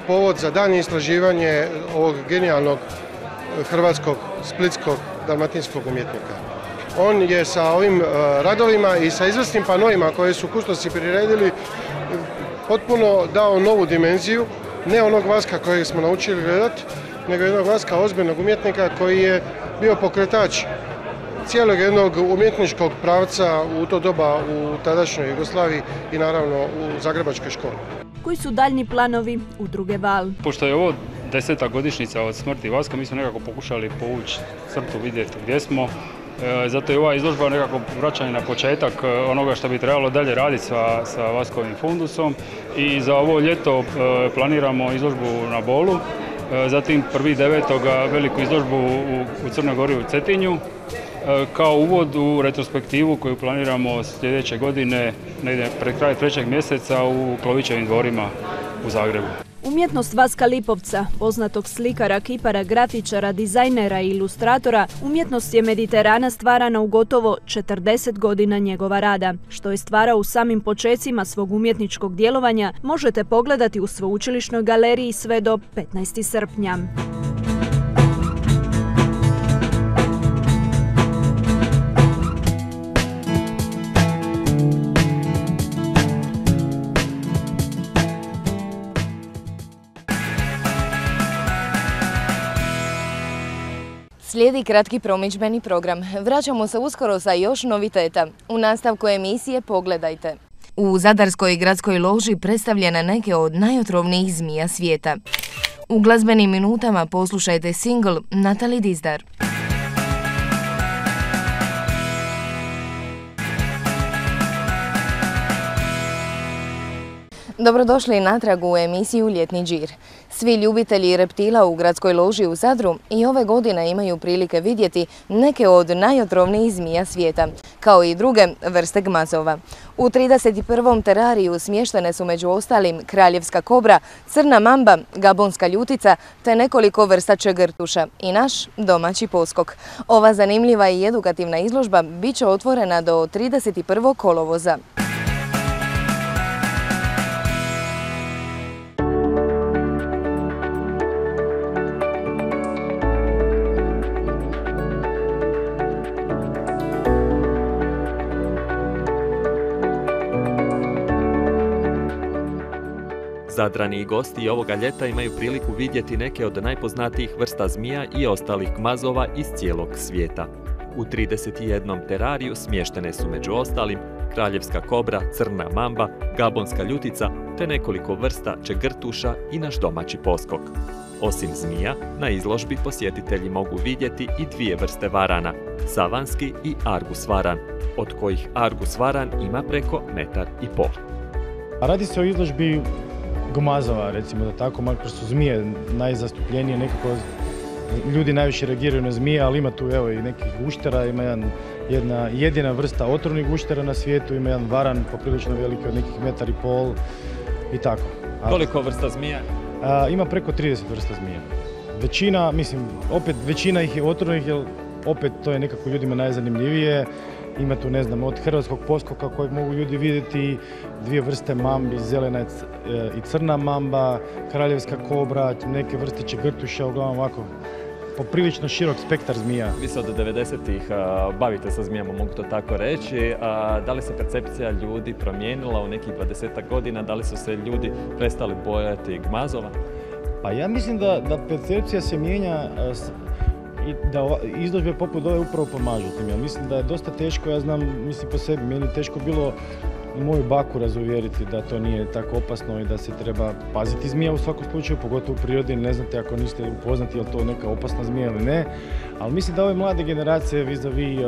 povod za danje istraživanje ovog genijalnog e, hrvatskog, splitskog, dalmatinskog umjetnika. On je sa ovim e, radovima i sa izvrsnim panoima koje su kustosi priredili potpuno dao novu dimenziju, ne onog Vaska kojeg smo naučili gledati, nego jednog Vaska ozbiljnog umjetnika koji je bio pokretač cijelog jednog umjetničkog pravca u to doba u tadašnjoj Jugoslaviji i naravno u Zagrebačkoj školi. Koji su daljni planovi udruge Val? Pošto je ovo deseta godišnjica od smrti Vaska, mi smo nekako pokušali povući crtu, vidjeti gdje smo. E, zato je ova izložba nekako vraćanje na početak e, onoga što bi trebalo dalje raditi sa, sa Vaskovim fundusom. I za ovo ljeto e, planiramo izložbu na Bolu, zatim prvi devetoga veliku izložbu u, u Crnoj Gori u Cetinju, kao uvod u retrospektivu koju planiramo sljedeće godine, negdje pred kraj trećeg mjeseca u Klovićevim dvorima u Zagrebu. Umjetnost Vaska Lipovca, poznatog slikara, kipara, grafičara, dizajnera i ilustratora, umjetnost je Mediterana stvarana u gotovo 40 godina njegova rada. Što je stvarao u samim počecima svog umjetničkog djelovanja, možete pogledati u sveučilišnoj galeriji sve do 15. srpnja. Slijedi kratki promičbeni program. Vraćamo se uskoro sa još noviteta. U nastavku emisije pogledajte. U Zadarskoj gradskoj loži predstavljene neke od najotrovnijih zmija svijeta. U glazbenim minutama poslušajte singl Natali Dizdar. Dobrodošli natrag u emisiju Ljetni džir. Svi ljubitelji reptila u gradskoj loži u Zadru i ove godine imaju prilike vidjeti neke od najotrovnijih zmija svijeta, kao i druge vrste gmazova. U 31. terariju smještene su među ostalim kraljevska kobra, crna mamba, gabonska ljutica te nekoliko vrsta čegrtuša i naš domaći poskok. Ova zanimljiva i edukativna izložba bit će otvorena do 31. kolovoza. Zadrani i gosti ovoga ljeta imaju priliku vidjeti neke od najpoznatijih vrsta zmija i ostalih gmazova iz cijelog svijeta. U 31. terariju smještene su među ostalim kraljevska kobra, crna mamba, gabonska ljutica te nekoliko vrsta čegrtuša i naš domaći poskok. Osim zmija, na izložbi posjetitelji mogu vidjeti i dvije vrste varana, savanski i argus varan, od kojih argus varan ima preko metar i pol. Radi se o izložbi gomazova, recimo da tako, makar su zmije najzastupljenije, nekako ljudi najviše reagiraju na zmije, ali ima tu evo i nekih guštera, ima jedna jedina vrsta otrovnih guštera na svijetu, ima jedan varan poprilično veliki od nekih metar i pol i tako. Koliko vrsta zmija? ima preko 30 vrsta zmija. Većina, mislim, opet većina ih je otrovnih, jer opet to je nekako ljudima najzanimljivije. Ima tu, ne znam, od hrvatskog poskoka kojeg mogu ljudi vidjeti, dvije vrste mambi, zelena e, i crna mamba, kraljevska kobra, neke vrste čegrtuša, uglavnom ovako poprilično širok spektar zmija. Vi se od 90-ih bavite sa zmijama, mogu to tako reći. Da li se percepcija ljudi promijenila u nekih 20 godina? Da li su se ljudi prestali bojati gmazova? Pa ja mislim da, da percepcija se mijenja i da izložbe poput ove upravo pomažu tim. Ja mislim da je dosta teško, ja znam, mislim po sebi, meni je teško bilo moju baku razuvjeriti da to nije tako opasno i da se treba paziti zmija u svakom slučaju, pogotovo u prirodi, ne znate ako niste upoznati je li to neka opasna zmija ili ne, ali mislim da ove mlade generacije vis-a-vis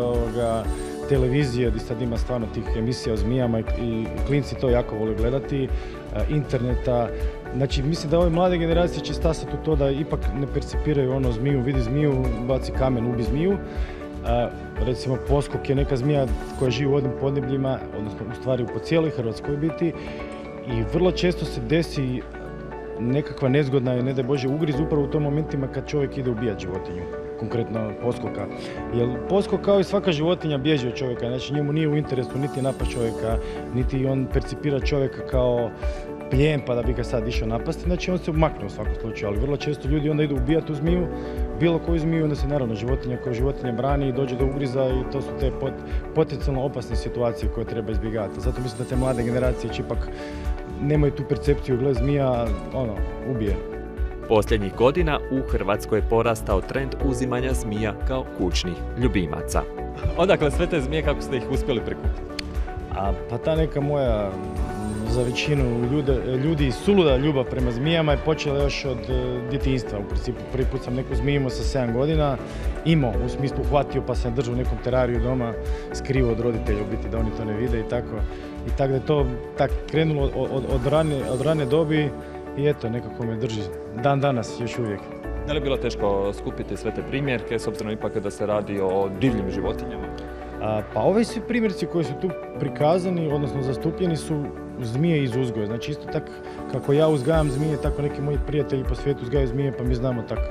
televizije, gdje sad ima stvarno tih emisija o zmijama i, i klinci to jako vole gledati, interneta. Znači, mislim da ove mlade generacije će stasati u to da ipak ne percipiraju ono zmiju, vidi zmiju, baci kamen, ubi zmiju. recimo, poskok je neka zmija koja živi u ovim podnebljima, odnosno u stvari po cijeloj Hrvatskoj biti i vrlo često se desi nekakva nezgodna, ne daj Bože, ugriz upravo u tom momentima kad čovjek ide ubijati životinju, konkretno poskoka. Jer poskok kao i svaka životinja bježi od čovjeka, znači njemu nije u interesu niti napad čovjeka, niti on percipira čovjeka kao plijen pa da bi ga sad išao napasti, znači on se umakne u svakom slučaju, ali vrlo često ljudi onda idu ubijati tu zmiju, bilo koju zmiju, onda se naravno životinja koja životinja brani i dođe do ugriza i to su te potencijalno opasne situacije koje treba izbjegati. Zato mislim da te mlade generacije će ipak nemaju tu percepciju, gle zmija, ono, ubije. Posljednjih godina u Hrvatskoj je porastao trend uzimanja zmija kao kućnih ljubimaca. Odakle sve te zmije, kako ste ih uspjeli prikupiti? A, pa ta neka moja za većinu ljude, ljudi suluda ljubav prema zmijama je počela još od e, djetinjstva. U principu prvi put sam neku zmiju sa 7 godina, imao u smislu uhvatio pa sam držao u nekom terariju doma, skrivo od roditelja u biti da oni to ne vide i tako. I tako da je to tak krenulo od, od, rane, od rane dobi i eto nekako me drži dan danas još uvijek. Da li je bilo teško skupiti sve te primjerke s obzirom ipak da se radi o divljim životinjama? pa ovi svi primjerci koji su tu prikazani, odnosno zastupljeni su zmije iz uzgoja. Znači isto tako kako ja uzgajam zmije, tako neki moji prijatelji po svijetu uzgajaju zmije, pa mi znamo tako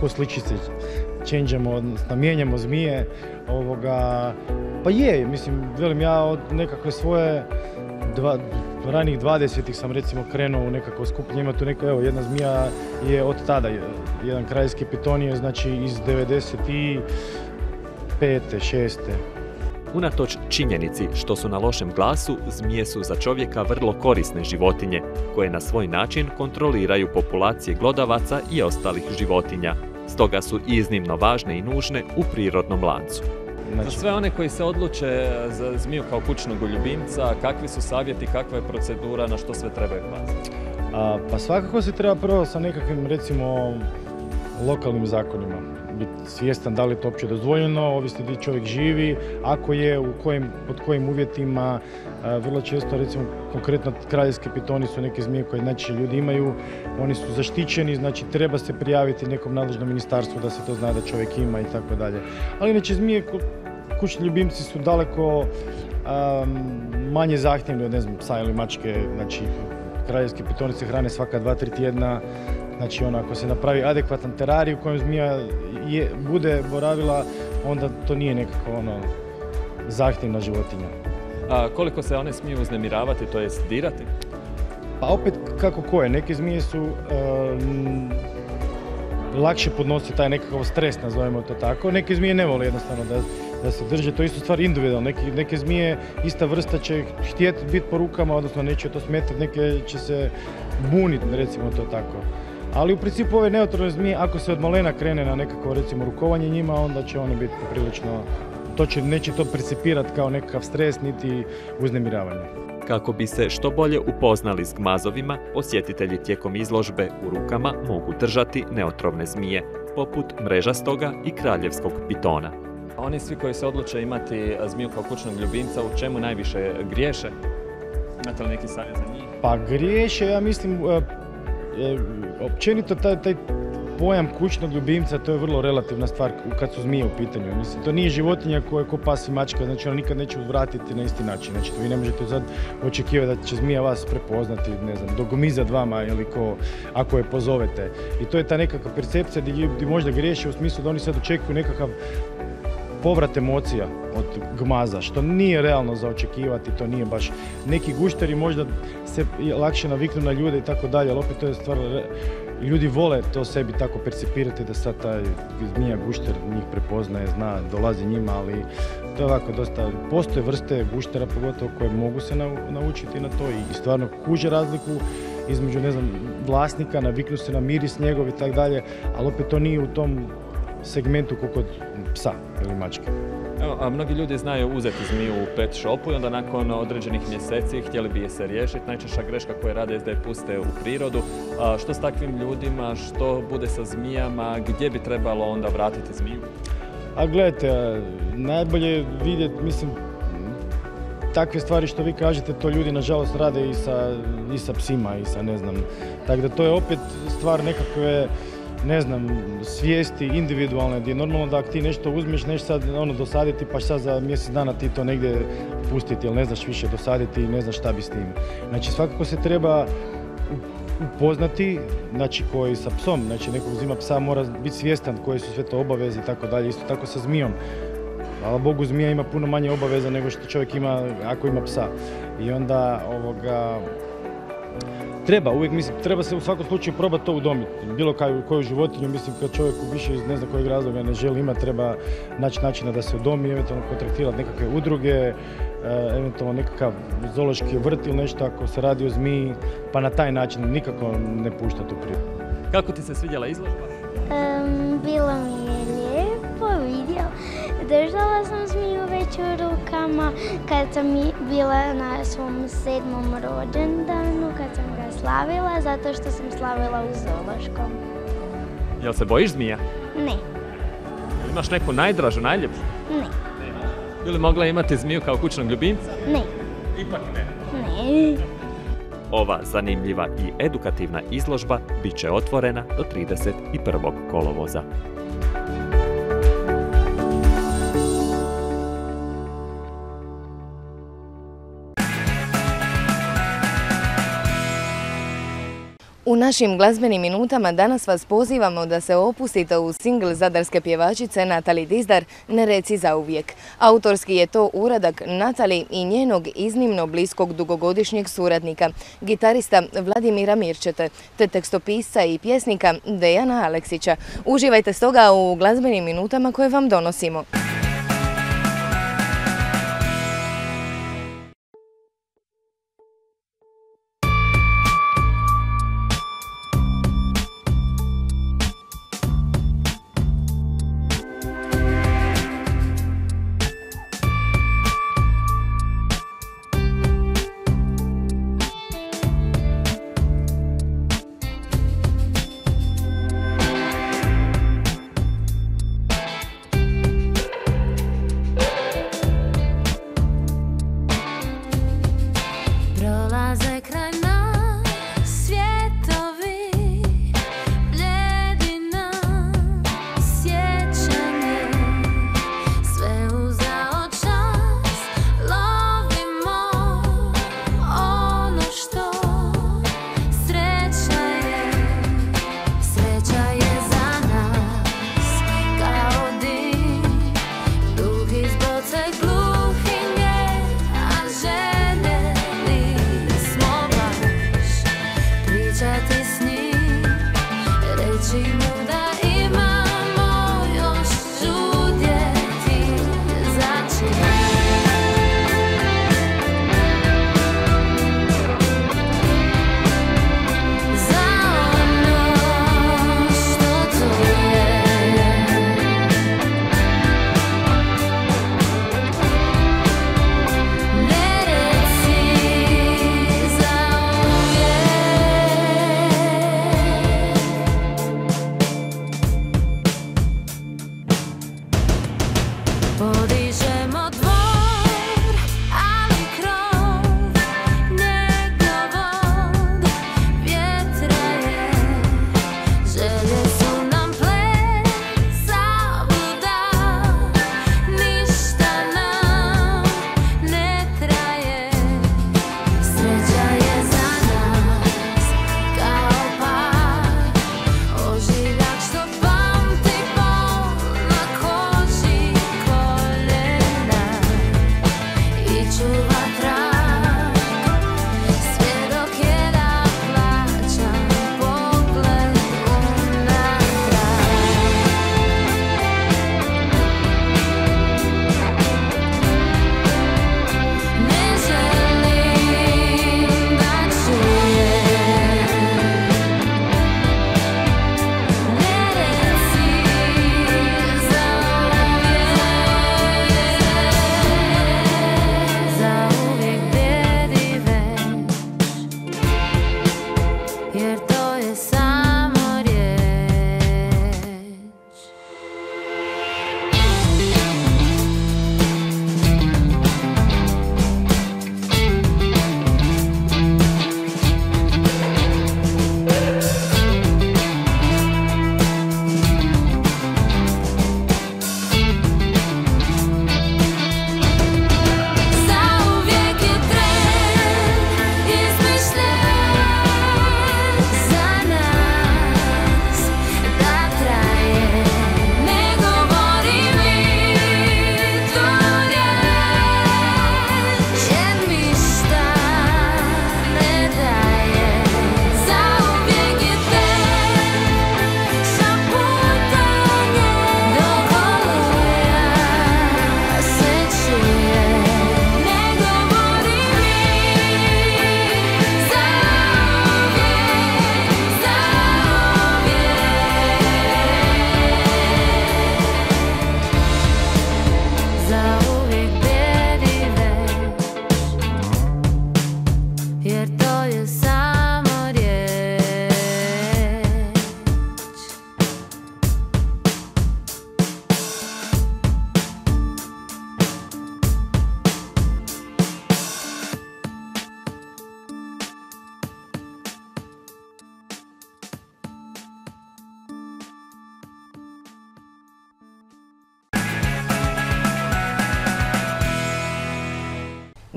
ko sličice čenđamo, odnosno mijenjamo zmije. Ovoga, pa je, mislim, velim ja od nekakve svoje dva, ranih 20 sam recimo krenuo u nekako skupljenje, ima tu neko, evo jedna zmija je od tada, jedan krajski piton je znači iz 95. 6. Unatoč činjenici što su na lošem glasu, zmije su za čovjeka vrlo korisne životinje, koje na svoj način kontroliraju populacije glodavaca i ostalih životinja. Stoga su iznimno važne i nužne u prirodnom lancu. Za sve one koji se odluče za zmiju kao kućnog ljubimca, kakvi su savjeti, kakva je procedura, na što sve trebaju paziti? Pa svakako se treba prvo sa nekakvim, recimo, lokalnim zakonima biti svjestan da li je to uopće dozvoljeno, ovisi gdje čovjek živi, ako je, u kojim, pod kojim uvjetima, vrlo često recimo konkretno kraljevske pitoni su neke zmije koje znači ljudi imaju, oni su zaštićeni, znači treba se prijaviti nekom nadležnom ministarstvu da se to zna da čovjek ima i tako dalje. Ali inače zmije, kućni ljubimci su daleko manje zahtjevni od ne znam psa ili mačke, znači kraljevske pitonice hrane svaka dva, tri tjedna, Znači ono, ako se napravi adekvatan terarij u kojem zmija je, bude boravila, onda to nije nekako ono, zahtjevna životinja. A koliko se one smiju uznemiravati, to jest dirati? Pa opet kako koje, neke zmije su um, lakše podnosi taj nekakav stres, nazovemo to tako. Neke zmije ne vole jednostavno da, da se drže, to je isto stvar individualno. Neke, neke zmije, ista vrsta će htjeti biti po rukama, odnosno neće to smetati, neke će se buniti, recimo to tako. Ali u principu ove neotrovne zmije, ako se od malena krene na nekako recimo rukovanje njima, onda će one biti prilično, to će, neće to percipirati kao nekakav stres niti uznemiravanje. Kako bi se što bolje upoznali s gmazovima, posjetitelji tijekom izložbe u rukama mogu držati neotrovne zmije, poput mrežastoga i kraljevskog pitona. Oni svi koji se odluče imati zmiju kao kućnog ljubimca, u čemu najviše griješe? Imate li neki savjet za njih? Pa griješe, ja mislim, E, općenito taj, taj pojam kućnog ljubimca to je vrlo relativna stvar kad su zmije u pitanju. Mislim, to nije životinja koja je ko pas i mačka, znači ona nikad neće uzvratiti na isti način. Znači, vi ne možete sad očekivati da će zmija vas prepoznati, ne znam, dogomizat vama ili ko, ako je pozovete. I to je ta nekakva percepcija gdje, gdje možda griješe u smislu da oni sad očekuju nekakav povrat emocija od gmaza, što nije realno za očekivati, to nije baš neki gušteri možda se lakše naviknu na ljude i tako dalje, ali opet to je stvar, ljudi vole to sebi tako percipirati da sad taj zmija gušter njih prepoznaje, zna, dolazi njima, ali to je ovako dosta, postoje vrste guštera pogotovo koje mogu se naučiti na to i stvarno kuže razliku između, ne znam, vlasnika, naviknu se na miris njegov i tako dalje, ali opet to nije u tom segmentu kod psa ili mačke. Evo, a mnogi ljudi znaju uzeti zmiju u pet shopu i onda nakon određenih mjeseci htjeli bi je se riješiti. Najčešća greška koju rade je da je puste u prirodu. A što s takvim ljudima, što bude sa zmijama, gdje bi trebalo onda vratiti zmiju? A gledajte, najbolje je vidjeti, mislim, takve stvari što vi kažete, to ljudi nažalost rade i sa, i sa psima i sa ne znam. Tako da to je opet stvar nekakve, ne znam, svijesti individualne, gdje je normalno da ti nešto uzmeš, nešto sad ono dosaditi, pa sad za mjesec dana ti to negdje pustiti, jer ne znaš više dosaditi i ne znaš šta bi s tim. Znači svakako se treba upoznati, znači koji sa psom, znači neko uzima psa mora biti svjestan koje su sve to obaveze i tako dalje, isto tako sa zmijom. Hvala Bogu, zmija ima puno manje obaveza nego što čovjek ima ako ima psa. I onda ovoga, treba, uvijek mislim, treba se u svakom slučaju probati to udomiti. Bilo koju, koju životinju, mislim kad čovjek više iz ne znam kojeg razloga ne želi ima, treba naći načina da se udomi, eventualno kontraktirati nekakve udruge, e, eventualno nekakav zološki vrt ili nešto ako se radi o zmiji, pa na taj način nikako ne pušta tu prirodu. Kako ti se svidjela izložba? bilo mi je lijepo, vidjela. Držala sam zmiju već u rukama kad sam bila na svom sedmom rođendanu, slavila, zato što sam slavila u Zološkom. Jel se bojiš zmija? Ne, Imaš neku najdražu, najljepšu? ne, Bi li mogla imati zmiju kao kućnog ljubimca? ne, Ipak ne. ne. Ova zanimljiva i edukativna izložba bit će otvorena do 31. kolovoza. Našim glazbenim minutama danas vas pozivamo da se opustite u singl zadarske pjevačice Natali Dizdar Ne reci za uvijek. Autorski je to uradak Natali i njenog iznimno bliskog dugogodišnjeg suradnika, gitarista Vladimira Mirčete, te tekstopisca i pjesnika Dejana Aleksića. Uživajte stoga u glazbenim minutama koje vam donosimo.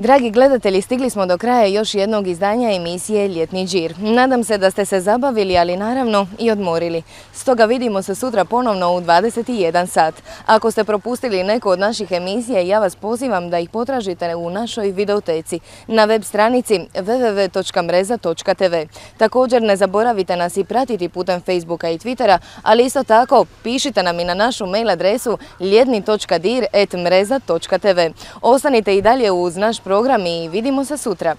Dragi gledatelji, stigli smo do kraja još jednog izdanja emisije Ljetni džir. Nadam se da ste se zabavili, ali naravno i odmorili. Stoga vidimo se sutra ponovno u 21 sat. Ako ste propustili neko od naših emisija, ja vas pozivam da ih potražite u našoj videoteci na web stranici www.mreza.tv. Također ne zaboravite nas i pratiti putem Facebooka i Twittera, ali isto tako pišite nam i na našu mail adresu ljetni.dir.mreza.tv. Ostanite i dalje uz naš program i vidimo se sutra.